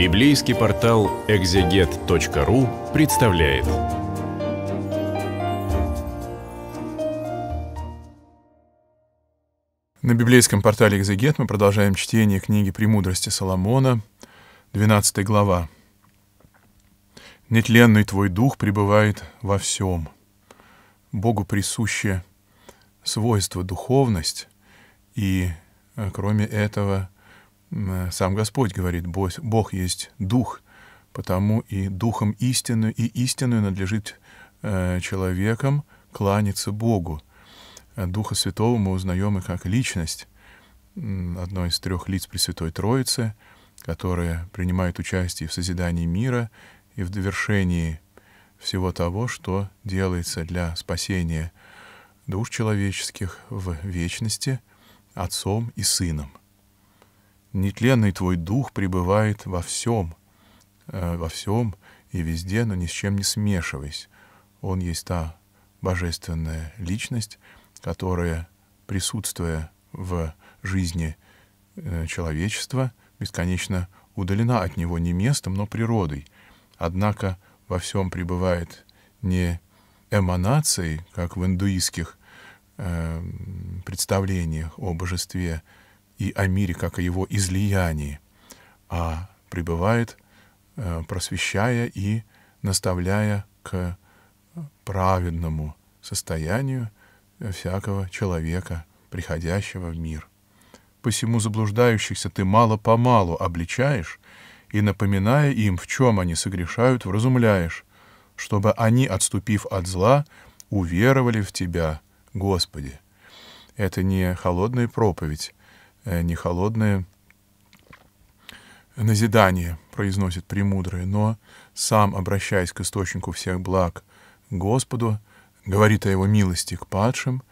Библейский портал экзегет.ру представляет. На библейском портале «Экзегет» мы продолжаем чтение книги «Премудрости Соломона», 12 глава. «Нетленный твой дух пребывает во всем». Богу присуще свойство духовность, и э, кроме этого сам Господь говорит, Бог есть дух, потому и духом истины, и истинную надлежит э, человеком кланяться Богу. Духа Святого мы узнаем и как личность, одно из трех лиц Пресвятой Троицы, которая принимает участие в созидании мира и в довершении всего того, что делается для спасения душ человеческих в вечности Отцом и Сыном. Нетленный Твой Дух пребывает во всем, э, во всем и везде, но ни с чем не смешиваясь. Он есть та божественная личность, которая, присутствуя в жизни э, человечества, бесконечно удалена от него не местом, но природой. Однако во всем пребывает не эманацией, как в индуистских э, представлениях о божестве и о мире, как о его излиянии, а пребывает, э, просвещая и наставляя к праведному состоянию всякого человека, приходящего в мир. Посему заблуждающихся ты мало-помалу обличаешь и, напоминая им, в чем они согрешают, вразумляешь, чтобы они, отступив от зла, уверовали в Тебя, Господи. Это не холодная проповедь, э, не холодное назидание, произносит премудрые, но сам, обращаясь к источнику всех благ, Господу, говорит о его милости к падшим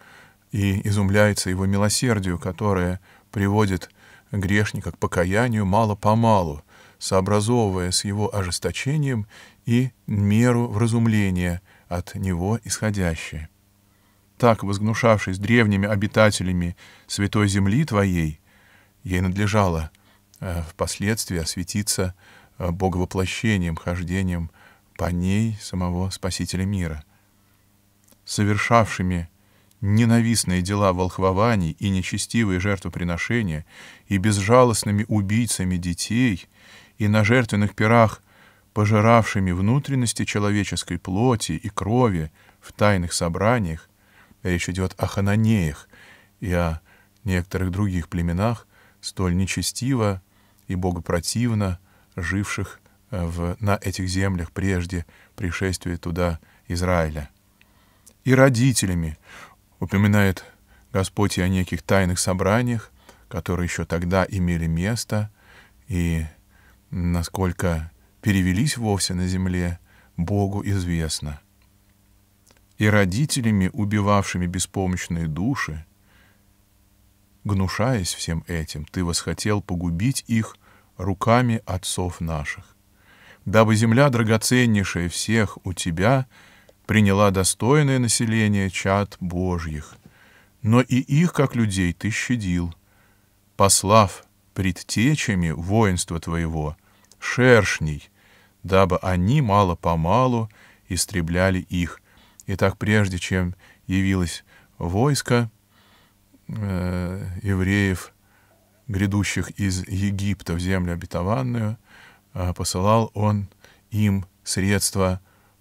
и изумляется его милосердию, которое приводит грешника к покаянию мало-помалу, сообразовывая с его ожесточением и меру вразумления от него исходящее. Так, возгнушавшись древними обитателями святой земли твоей, ей надлежало э, впоследствии осветиться э, боговоплощением, хождением по ней самого Спасителя мира совершавшими ненавистные дела волхвований и нечестивые жертвоприношения, и безжалостными убийцами детей, и на жертвенных пирах пожиравшими внутренности человеческой плоти и крови в тайных собраниях, речь идет о хананеях и о некоторых других племенах, столь нечестиво и богопротивно живших э, в, на этих землях прежде пришествия туда Израиля и родителями. Упоминает Господь и о неких тайных собраниях, которые еще тогда имели место, и насколько перевелись вовсе на земле, Богу известно. И родителями, убивавшими беспомощные души, гнушаясь всем этим, ты восхотел погубить их руками отцов наших. Дабы земля драгоценнейшая всех у тебя — приняла достойное население чад Божьих. Но и их, как людей, ты щадил, послав предтечами воинства твоего, шершней, дабы они мало-помалу истребляли их. И так прежде, чем явилось войско э, евреев, грядущих из Египта в землю обетованную, э, посылал он им средства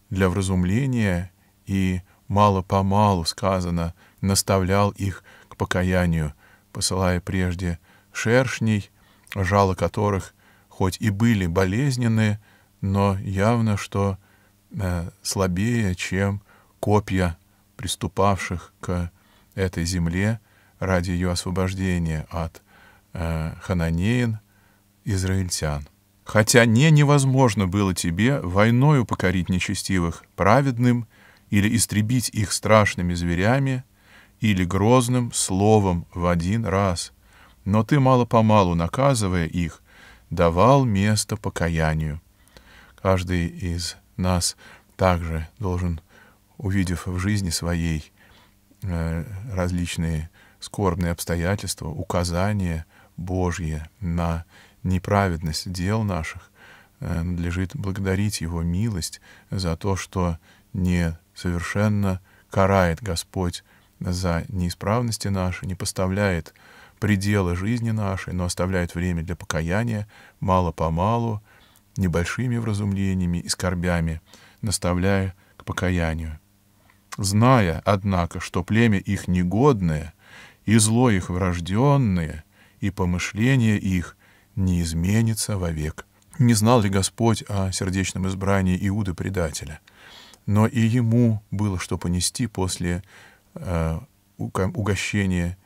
для вразумления и мало-помалу, сказано, наставлял их к покаянию, посылая прежде шершней, жало которых хоть и были болезненные, но явно, что э, слабее, чем копья приступавших к этой земле ради ее освобождения от э, хананеин, израильтян. Хотя не невозможно было тебе войною покорить нечестивых праведным или истребить их страшными зверями или грозным словом в один раз. Но ты мало-помалу, наказывая их, давал место покаянию. Каждый из нас также должен, увидев в жизни своей э, различные скорбные обстоятельства, указания Божьи на неправедность дел наших, э, надлежит благодарить Его милость за то, что не совершенно карает Господь за неисправности наши, не поставляет пределы жизни нашей, но оставляет время для покаяния мало-помалу, небольшими вразумлениями и скорбями, наставляя к покаянию. Зная, однако, что племя их негодное, и зло их врожденное, и помышление их не изменится вовек. Не знал ли Господь о сердечном избрании Иуды предателя? Но и ему было что понести после э, угощения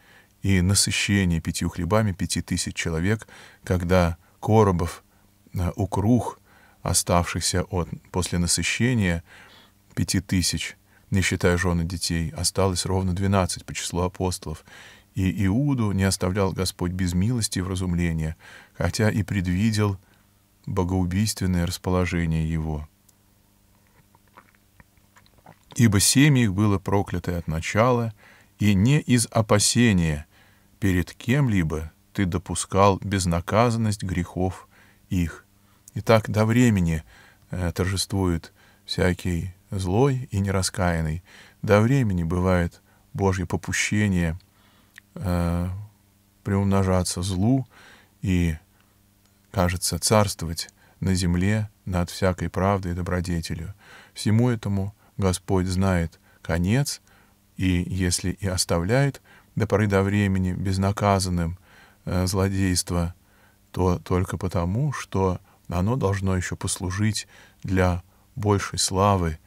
и насыщения пятью хлебами пяти тысяч человек, когда коробов э, укрух, оставшихся от, после насыщения пяти тысяч, не считая жены детей, осталось ровно двенадцать по числу апостолов. И Иуду не оставлял Господь без милости и вразумления, хотя и предвидел богоубийственное расположение его. Ибо семя их было проклятое от начала, и не из опасения перед кем-либо ты допускал безнаказанность грехов их. И так до времени э, торжествует всякий злой и нераскаянный. До времени бывает Божье попущение э, приумножаться злу и, кажется, царствовать на земле над всякой правдой и добродетелью. Всему этому Господь знает конец, и если и оставляет до поры до времени безнаказанным э, злодейство, то только потому, что оно должно еще послужить для большей славы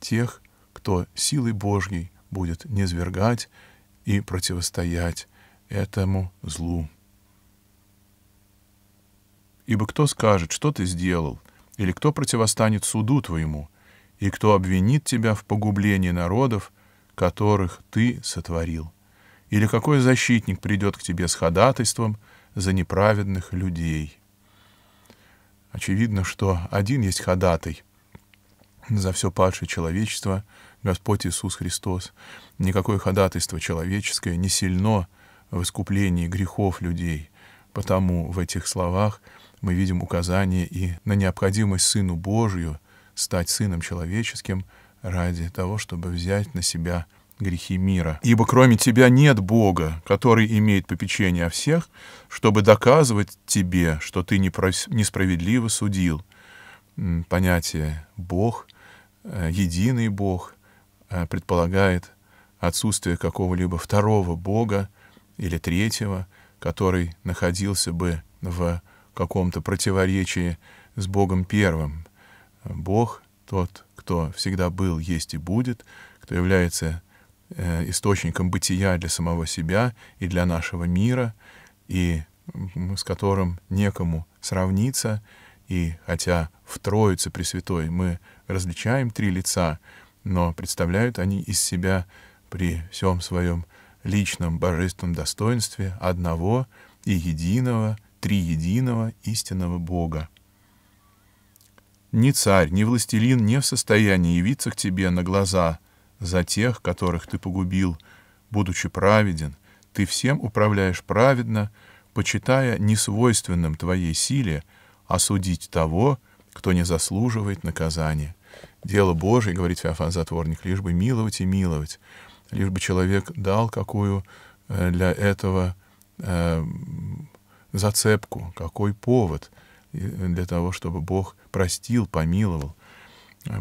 тех, кто силой Божьей будет низвергать и противостоять этому злу. Ибо кто скажет, что ты сделал, или кто противостанет суду твоему, и кто обвинит тебя в погублении народов, которых ты сотворил? Или какой защитник придет к тебе с ходатайством за неправедных людей? Очевидно, что один есть ходатай за все падшее человечество, Господь Иисус Христос. Никакое ходатайство человеческое не сильно в искуплении грехов людей. Потому в этих словах мы видим указание и на необходимость Сыну Божию стать Сыном Человеческим ради того, чтобы взять на себя грехи мира. Ибо кроме тебя нет Бога, который имеет попечение о всех, чтобы доказывать тебе, что ты несправедливо судил. Понятие «Бог», э, «единый Бог» э, предполагает отсутствие какого-либо второго Бога или третьего, который находился бы в каком-то противоречии с Богом первым. Бог — тот, кто всегда был, есть и будет, кто является Э, источником бытия для самого себя и для нашего мира, и с которым некому сравниться. И хотя в Троице Пресвятой мы различаем три лица, но представляют они из себя при всем своем личном божественном достоинстве одного и единого, триединого истинного Бога. Ни царь, ни властелин не в состоянии явиться к тебе на глаза — за тех, которых ты погубил, будучи праведен, ты всем управляешь праведно, почитая несвойственным твоей силе осудить того, кто не заслуживает наказания. Дело Божие, говорит Феофан Затворник, лишь бы миловать и миловать, лишь бы человек дал какую э, для этого э, зацепку, какой повод для того, чтобы Бог простил, помиловал.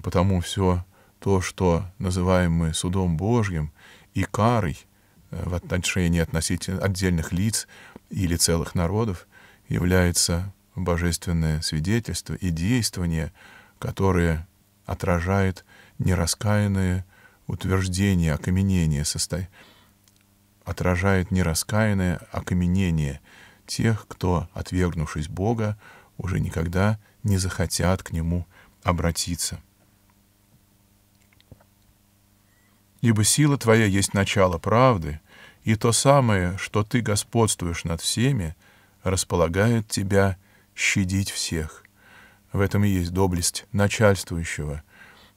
Потому все то, что называем мы судом Божьим и карой э, в отношении относительно отдельных лиц или целых народов, является божественное свидетельство и действование, которое отражает нераскаянное утверждение окаменения, состо... отражает нераскаянное окаменение тех, кто, отвергнувшись Бога, уже никогда не захотят к Нему обратиться. Ибо сила твоя есть начало правды, и то самое, что ты господствуешь над всеми, располагает тебя щадить всех. В этом и есть доблесть начальствующего,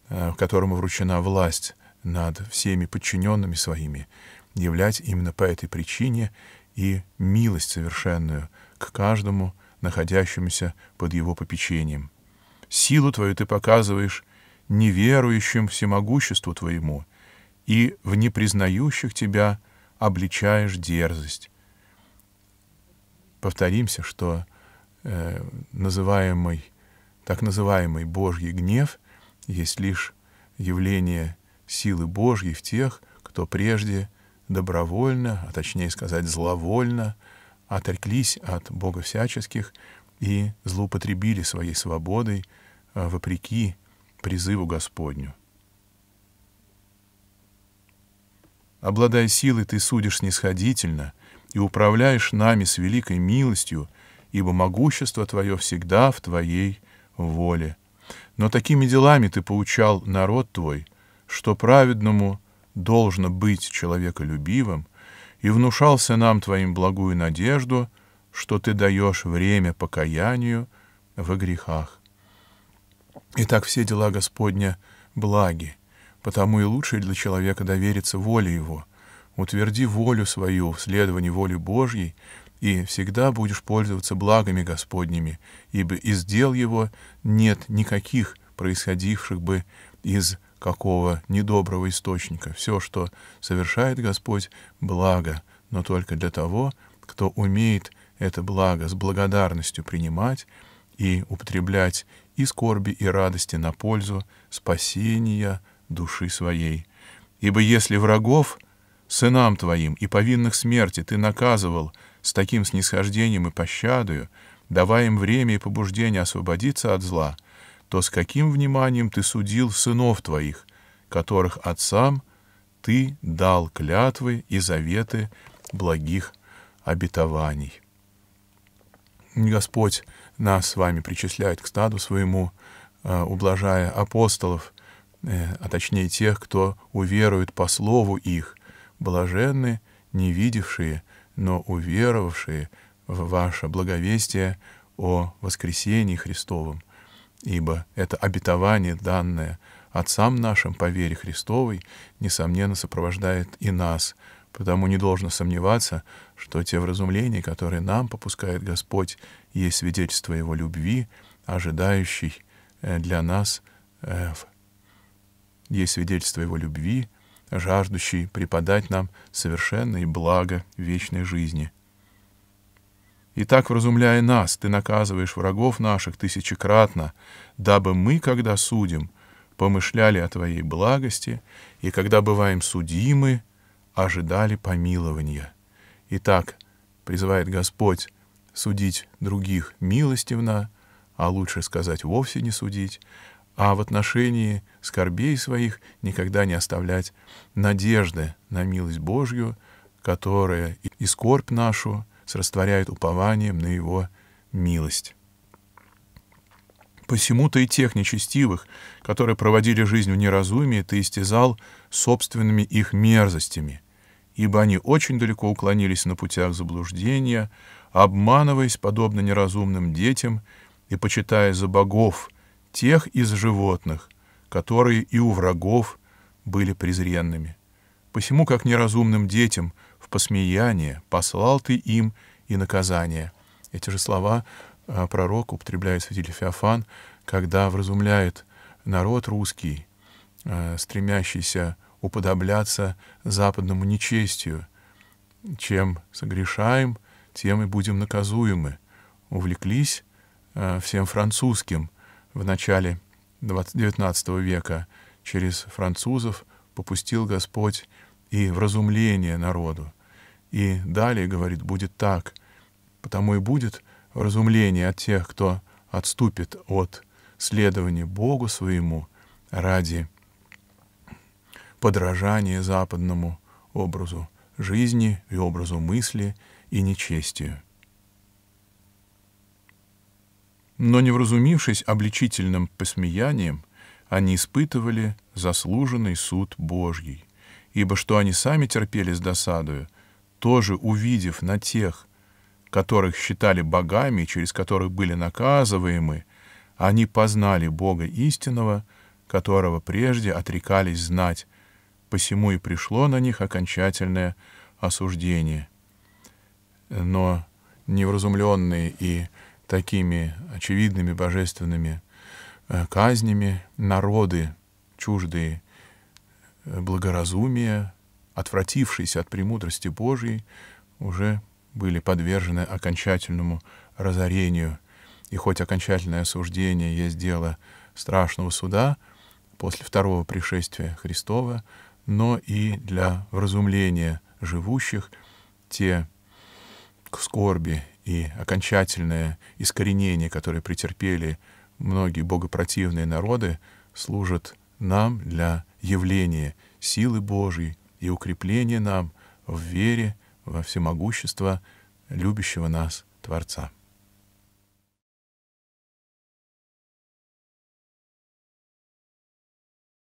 э, которому вручена власть над всеми подчиненными своими, являть именно по этой причине и милость совершенную к каждому, находящемуся под его попечением. Силу Твою Ты показываешь неверующим всемогуществу Твоему, и в непризнающих Тебя обличаешь дерзость. Повторимся, что э, называемый, так называемый Божий гнев есть лишь явление силы Божьей в тех, кто прежде добровольно, а точнее сказать зловольно, отреклись от Бога всяческих и злоупотребили своей свободой а, вопреки призыву Господню. Обладая силой, ты судишь снисходительно и управляешь нами с великой милостью, ибо могущество Твое всегда в Твоей воле. Но такими делами Ты поучал народ Твой, что праведному должно быть человеколюбивым, и внушался нам Твоим благую надежду, что Ты даешь время покаянию во грехах. Итак, все дела Господня благи, потому и лучше для человека довериться воле Его. Утверди волю свою в следовании воли Божьей, и всегда будешь пользоваться благами Господними, ибо из дел Его нет никаких происходивших бы из какого недоброго источника. Все, что совершает Господь, благо, но только для того, кто умеет это благо с благодарностью принимать и употреблять и скорби, и радости на пользу спасения души своей. Ибо если врагов, сынам твоим и повинных смерти ты наказывал с таким снисхождением и пощадою, давая им время и побуждение освободиться от зла, то с каким вниманием ты судил сынов твоих, которых отцам ты дал клятвы и заветы благих обетований. Господь нас с вами причисляет к стаду своему, э, ублажая апостолов, э, а точнее тех, кто уверует по слову их, блаженны, не видевшие, но уверовавшие в ваше благовестие о воскресении Христовом, ибо это обетование, данное Отцам нашим по вере Христовой, несомненно, сопровождает и нас, потому не должно сомневаться, что те вразумления, которые нам попускает Господь, есть свидетельство Его любви, ожидающий э, для нас, э, есть свидетельство Его любви, жаждущий преподать нам совершенное благо вечной жизни. Итак, вразумляя нас, Ты наказываешь врагов наших тысячекратно, дабы мы, когда судим, помышляли о Твоей благости, и когда бываем судимы, ожидали помилования. Итак, призывает Господь судить других милостивно, а лучше сказать вовсе не судить, а в отношении скорбей своих никогда не оставлять надежды на милость Божью, которая и скорбь нашу срастворяет упованием на Его милость. Посему-то и тех нечестивых, которые проводили жизнь в неразумии, ты истязал собственными их мерзостями, ибо они очень далеко уклонились на путях заблуждения, обманываясь, подобно неразумным детям, и почитая за богов тех из животных, которые и у врагов были презренными. Посему, как неразумным детям в посмеяние послал ты им и наказание. Эти же слова а, пророк употребляет святитель Феофан, когда вразумляет народ русский, а, стремящийся уподобляться западному нечестию. Чем согрешаем, тем и будем наказуемы. Увлеклись э, всем французским в начале 19 века. Через французов попустил Господь и вразумление народу. И далее, говорит, будет так. Потому и будет вразумление от тех, кто отступит от следования Богу своему ради подражания западному образу жизни и образу мысли и нечестию. Но не вразумившись обличительным посмеянием, они испытывали заслуженный суд Божий, ибо что они сами терпели с досадою, тоже увидев на тех, которых считали богами, через которых были наказываемы, они познали Бога истинного, которого прежде отрекались знать, посему и пришло на них окончательное осуждение. Но невразумленные и такими очевидными божественными э, казнями народы, чуждые э, благоразумия, отвратившиеся от премудрости Божьей, уже были подвержены окончательному разорению. И хоть окончательное осуждение есть дело страшного суда после второго пришествия Христова, но и для вразумления живущих те скорби и окончательное искоренение, которое претерпели многие богопротивные народы, служат нам для явления силы Божьей и укрепления нам в вере во всемогущество любящего нас Творца.